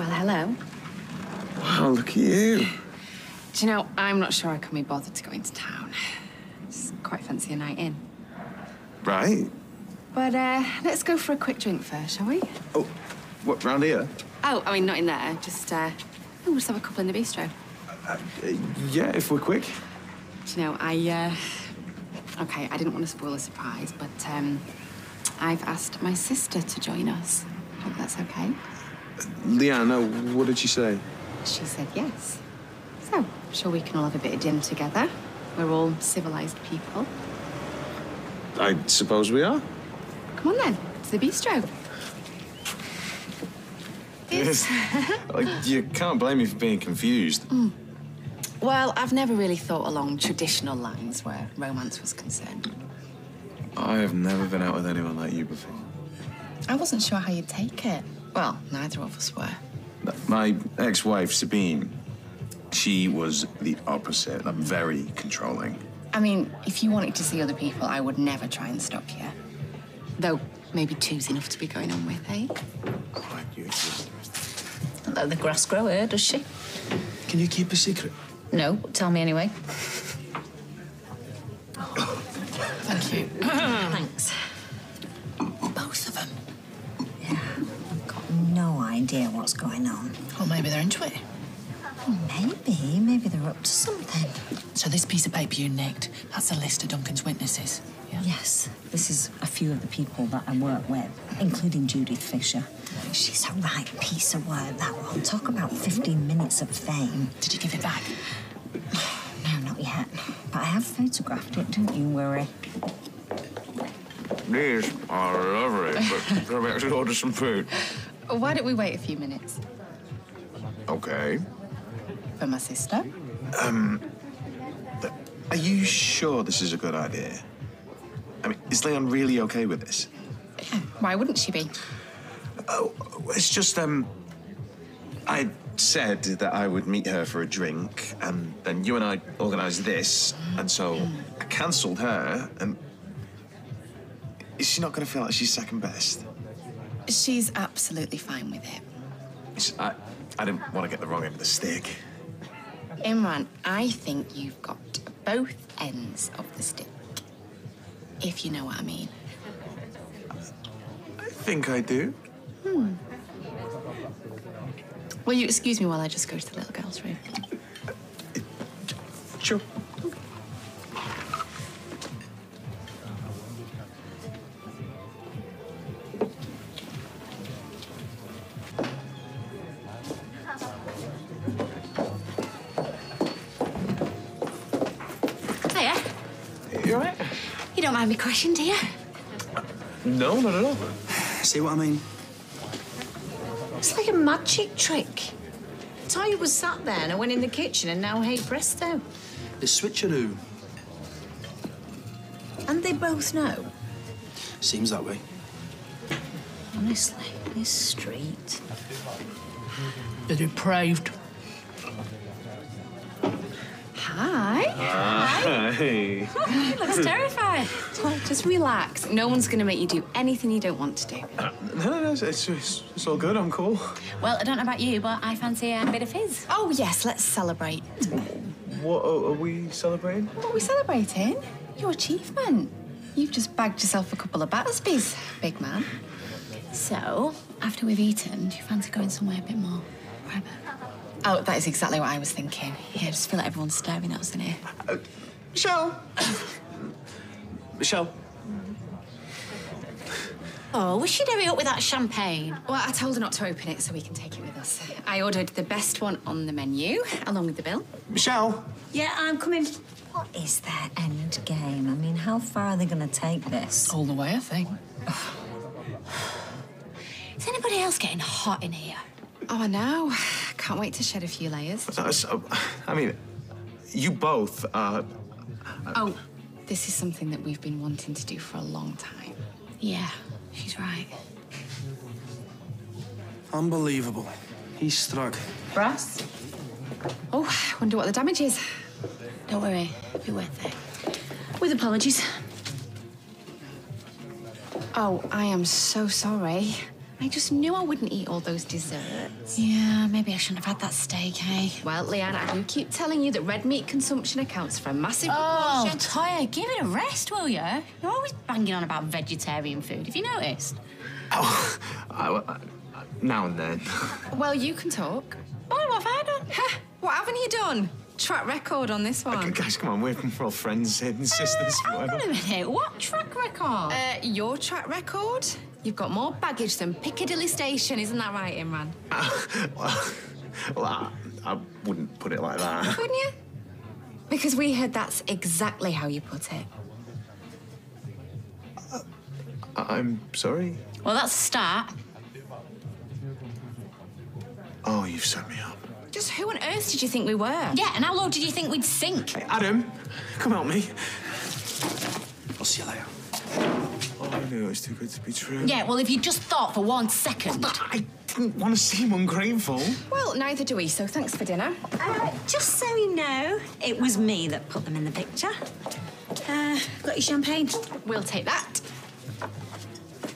Well, hello. Wow, look at you. Do you know, I'm not sure I can be bothered to go into town. Just quite fancy a night in. Right. But uh, let's go for a quick drink first, shall we? Oh, what, round here? Oh, I mean, not in there. Just, uh, oh, we'll just have a couple in the bistro. Uh, yeah, if we're quick. Do you know, I, uh, okay, I didn't want to spoil a surprise, but um, I've asked my sister to join us. Hope that's okay. Leanna, what did she say? She said yes. So, I'm sure we can all have a bit of dinner together. We're all civilized people. I suppose we are. Come on then, to the bistro. It's... Like, you can't blame me for being confused. Hmm. well, I've never really thought along traditional lines where romance was concerned. I have never been out with anyone like you before. I wasn't sure how you'd take it. Well, neither of us were. My ex-wife, Sabeen, she was the opposite. like, very controlling. I mean, if you wanted to see other people, I would never try and stop you. Though, maybe two's enough to be going on with, eh? Quite you. Don't let the grass grow here, does she? Can you keep a secret? No, tell me anyway. Thank you. Thanks. Both of them. Got no idea what's going on. Or maybe they're into it. Maybe, maybe they're up to something. So this piece of paper you nicked, that's a list of Duncan's witnesses. Yeah. Yes, this is a few of the people that I work with, including Judith Fisher. She's a right piece of work, that one. Talk about 15 minutes of fame. Did you give it back? No, not yet. But I have photographed it, don't you worry. These are lovely, but can we actually order some food? Why don't we wait a few minutes Okay. for my sister? Um, are you sure this is a good idea? I mean, is Leanne really okay with this? Why wouldn't she be? Oh, it's just, um, I said that I would meet her for a drink, and then you and I organised this, and so I cancelled her, and is she not going to feel like she's second best? She's absolutely fine with it. It's- I, I didn't want to get the wrong end of the stick. Imran, I think you've got both ends of the stick. If you know what I mean. I think I do. Hmm. Will you excuse me while I just go to the little girl's room? Sure. You all right? You don't mind me crashing, do you? No, not at all. See what I mean? It's like a magic trick. Toyah was sat there and I went in the kitchen and now hey presto. The switcheroo. And they both know. Seems that way. Honestly, this street. They're depraved. Hi. Hey. Looks terrified. Just relax. No one's going to make you do anything you don't want to do. Uh, no, no, no, it's, it's, it's all good. I'm cool. Well, I don't know about you, but I fancy a bit of fizz. Oh, yes, let's celebrate. What are, are we celebrating? What are we celebrating? Your achievement. You've just bagged yourself a couple of Battersbys, big man. So, after we've eaten, do you fancy going somewhere a bit more private? Oh, that is exactly what I was thinking. Yeah, just feel like everyone's staring at us in here. Oh, Michelle. Michelle. Oh, we should hurry up with that champagne. Well, I told her not to open it so we can take it with us. I ordered the best one on the menu, along with the bill. Michelle. Yeah, I'm coming. What is their end game? I mean, how far are they going to take this? All the way, I think. Is anybody else getting hot in here? Oh, I know. Can't wait to shed a few layers. Uh, so, I mean, you both are. Oh, this is something that we've been wanting to do for a long time. Yeah, she's right. Unbelievable. He's struck. Brass? Oh, I wonder what the damage is. Don't worry, it'll be worth it. With apologies. Oh, I am so sorry. I just knew I wouldn't eat all those desserts. Yeah, maybe I shouldn't have had that steak, hey? Well, Leanne, I do keep telling you that red meat consumption accounts for a massive Oh, proportion. Toyah, give it a rest, will you? You're always banging on about vegetarian food. Have you noticed? Oh, I, I, now and then. Well, you can talk. What have I done? Huh, what haven't you done? Track record on this one. Guys, come on, we're, we're all friends here and sisters. Hang whatever. on a minute. What track record? Uh, your track record? You've got more baggage than Piccadilly Station, isn't that right, Imran? well, well I, I wouldn't put it like that. Wouldn't you? Because we heard that's exactly how you put it. I- I'm sorry. well, that's a start. Oh, you've set me up. Just who on earth did you think we were? Yeah, and how low did you think we'd sink? Hey, Adam, come help me. I'll see you later. Oh, I knew it was too good to be true. Yeah, well, if you just thought for one second. I didn't want to seem ungrateful. Well, neither do we, so thanks for dinner. Uh, just so you know, it was me that put them in the picture. Uh, got your champagne? We'll take that.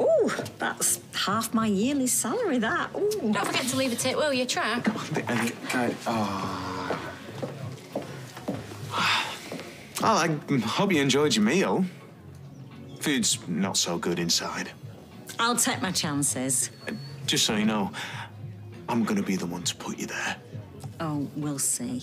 Ooh, that's half my yearly salary, that. Ooh. Don't forget to leave a tip, will you, Track? And, guy, oh. Oh, I hope you enjoyed your meal. Food's not so good inside. I'll take my chances. Uh, just so you know, I'm gonna be the one to put you there. Oh, we'll see.